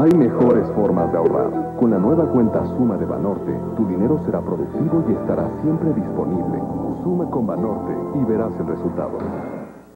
Hay mejores formas de ahorrar. Con la nueva cuenta Suma de Banorte, tu dinero será productivo y estará siempre disponible. Suma con Banorte y verás el resultado.